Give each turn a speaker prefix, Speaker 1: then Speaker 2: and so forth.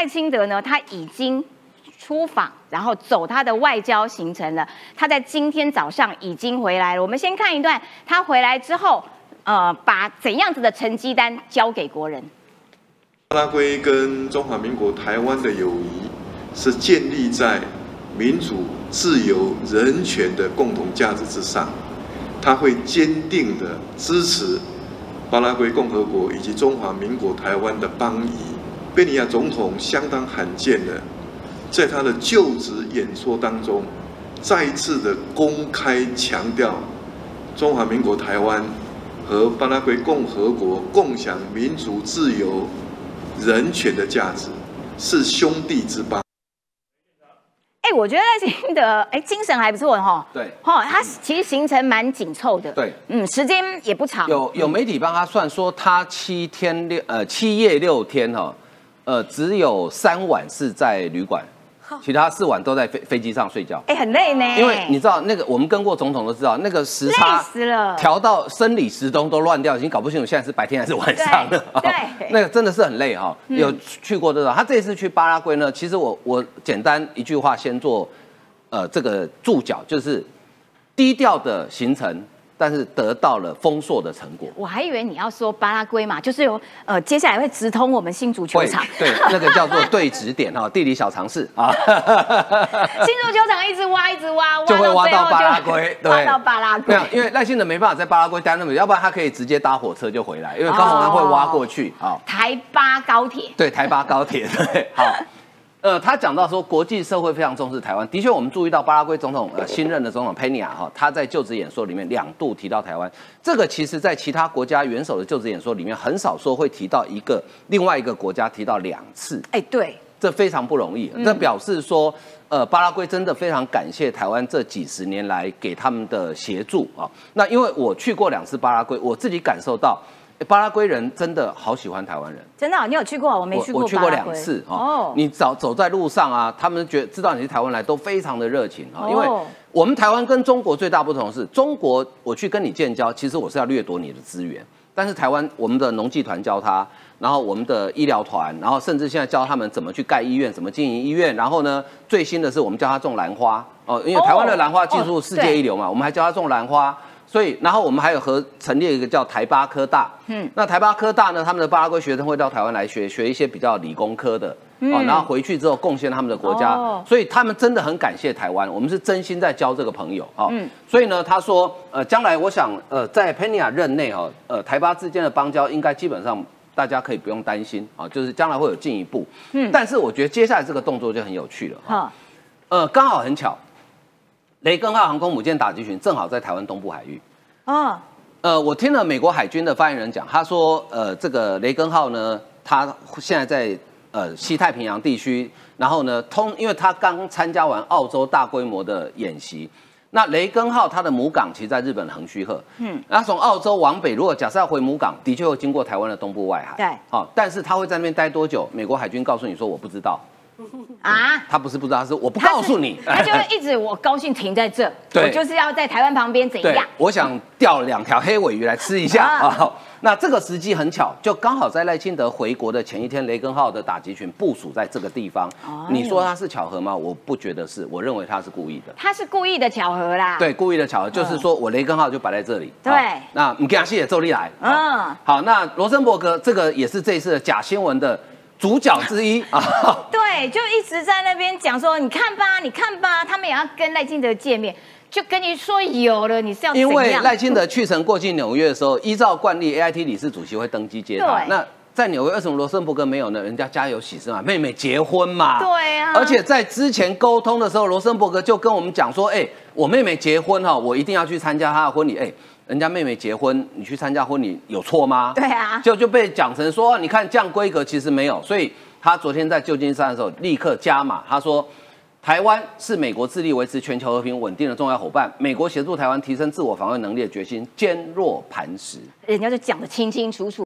Speaker 1: 赖清德呢，他已经出访，然后走他的外交行程了。他在今天早上已经回来了。我们先看一段他回来之后，呃，把怎样子的成绩单交给国人。
Speaker 2: 巴拉圭跟中华民国台湾的友谊是建立在民主、自由、人权的共同价值之上。他会坚定的支持巴拉圭共和国以及中华民国台湾的邦谊。贝尼亚总统相当罕见的，在他的就职演说当中，再次的公开强调中华民国台湾和巴拉圭共和国共享民主、自由、人权的价值，是兄弟之邦。
Speaker 1: 哎，我觉得赖清德哎精神还不错哈。
Speaker 3: 对，
Speaker 1: 哈，他其实行程蛮紧凑的。
Speaker 3: 对，
Speaker 1: 嗯，时间也不长。
Speaker 3: 有有媒体帮他算说，他七天六呃七夜六天哈，呃只有三晚是在旅馆。其他四晚都在飞飞机上睡觉，
Speaker 1: 哎，很累呢。
Speaker 3: 因为你知道那个，我们跟过总统都知道，那个时差调到生理时钟都乱掉，已经搞不清楚现在是白天还是晚上了。
Speaker 1: 对，
Speaker 3: 那个真的是很累哈。有去过的，他这次去巴拉圭呢，其实我我简单一句话先做，呃，这个注脚就是低调的行程。但是得到了丰硕的成果。
Speaker 1: 我还以为你要说巴拉圭嘛，就是有呃，接下来会直通我们新足球场。
Speaker 3: 对，那个叫做对指点 哈，地理小常识啊。
Speaker 1: 新足球场一直挖，一直挖，
Speaker 3: 就会挖到巴拉圭。
Speaker 1: 挖到巴拉圭。
Speaker 3: 因为赖幸德没办法在巴拉圭待那么久，要不然他可以直接搭火车就回来，因为刚好他会挖过去
Speaker 1: 啊。台巴高铁。
Speaker 3: 对，台巴高铁对，好。呃，他讲到说，国际社会非常重视台湾。的确，我们注意到巴拉圭总统呃新任的总统佩尼亚哈，他在就职演说里面两度提到台湾。这个其实在其他国家元首的就职演说里面很少说会提到一个另外一个国家提到两次。
Speaker 1: 哎，对，
Speaker 3: 这非常不容易。这表示说，呃，巴拉圭真的非常感谢台湾这几十年来给他们的协助啊。那因为我去过两次巴拉圭，我自己感受到。巴拉圭人真的好喜欢台湾人，
Speaker 1: 真的，你有去过？我没去过。
Speaker 3: 我去过两次哦。你走走在路上啊，他们觉知道你是台湾来，都非常的热情啊。因为我们台湾跟中国最大不同是，中国我去跟你建交，其实我是要掠夺你的资源。但是台湾，我们的农技团教他，然后我们的医疗团，然后甚至现在教他们怎么去盖医院，怎么经营医院。然后呢，最新的是我们教他种兰花哦，因为台湾的兰花技术世界一流嘛，我们还教他种兰花。所以，然后我们还有和成立一个叫台巴科大，嗯，那台巴科大呢，他们的巴拉圭学生会到台湾来学学一些比较理工科的，哦，然后回去之后贡献他们的国家，所以他们真的很感谢台湾，我们是真心在交这个朋友，哦，所以呢，他说，呃，将来我想，呃，在佩尼亚任内，哈，呃，台巴之间的邦交应该基本上大家可以不用担心，啊，就是将来会有进一步，嗯，但是我觉得接下来这个动作就很有趣了，哈，呃，刚好很巧。雷根号航空母舰打击群正好在台湾东部海域。哦，呃，我听了美国海军的发言人讲，他说，呃，这个雷根号呢，他现在在呃西太平洋地区，然后呢，通，因为他刚参加完澳洲大规模的演习。那雷根号它的母港其实在日本横须贺，嗯，那从澳洲往北，如果假设要回母港，的确会经过台湾的东部外海。
Speaker 1: 对，
Speaker 3: 好，但是他会在那边待多久？美国海军告诉你说，我不知道。啊，他不是不知道，是我不告诉你，
Speaker 1: 他就会一直我高兴停在这，我就是要在台湾旁边怎样？
Speaker 3: 我想钓两条黑尾鱼来吃一下 啊。那这个时机很巧，就刚好在赖清德回国的前一天，雷根号的打击群部署在这个地方。你说他是巧合吗？我不觉得是，我认为他是故意的。
Speaker 1: 他是故意的巧合啦。
Speaker 3: 对，故意的巧合，就是说我雷根号就摆在这里。
Speaker 1: 对，
Speaker 3: 那你给他谢周丽来。嗯，好，那罗森伯格这个也是这一次的假新闻的。主角之一啊，
Speaker 1: 对，就一直在那边讲说，你看吧，你看吧，他们也要跟赖清德见面，就跟你说有了，你是要
Speaker 3: 因为赖清德去程过去纽约的时候，依照惯例，A I T 理事主席会登机接他。那在纽约为什么罗森伯格没有呢？人家家有喜事嘛，妹妹结婚嘛。
Speaker 1: 对啊。
Speaker 3: 而且在之前沟通的时候，罗森伯格就跟我们讲说，哎，我妹妹结婚哈，我一定要去参加她的婚礼，哎。人家妹妹结婚，你去参加婚礼有错吗？
Speaker 1: 对啊，
Speaker 3: 就就被讲成说，你看这样规格其实没有，所以他昨天在旧金山的时候立刻加码，他说，台湾是美国致力维持全球和平稳定的重要伙伴，美国协助台湾提升自我防卫能力的决心坚若磐石。
Speaker 1: 人家就讲得清清楚楚。